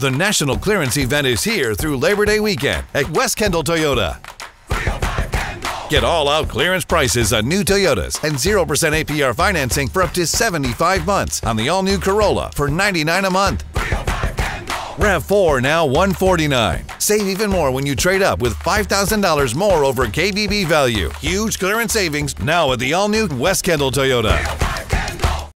The national clearance event is here through Labor Day weekend at West Kendall Toyota. Get all out clearance prices on new Toyotas and 0% APR financing for up to 75 months on the all new Corolla for 99 a month. RAV4 now 149. Save even more when you trade up with $5,000 more over KBB value. Huge clearance savings now at the all new West Kendall Toyota.